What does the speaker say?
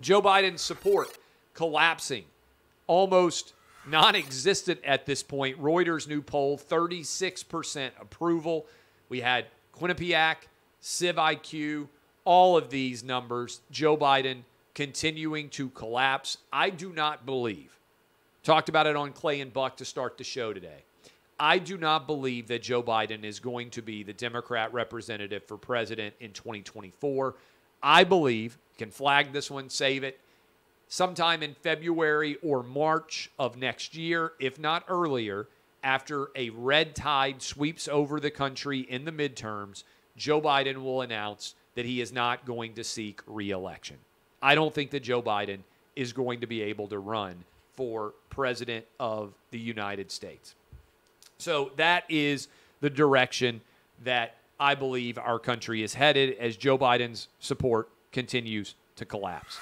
Joe Biden's support collapsing, almost non existent at this point. Reuters' new poll 36% approval. We had Quinnipiac, Civiqs, all of these numbers. Joe Biden continuing to collapse. I do not believe, talked about it on Clay and Buck to start the show today. I do not believe that Joe Biden is going to be the Democrat representative for president in 2024. I believe, can flag this one, save it, sometime in February or March of next year, if not earlier, after a red tide sweeps over the country in the midterms, Joe Biden will announce that he is not going to seek reelection. I don't think that Joe Biden is going to be able to run for president of the United States. So that is the direction that I believe our country is headed as Joe Biden's support continues to collapse.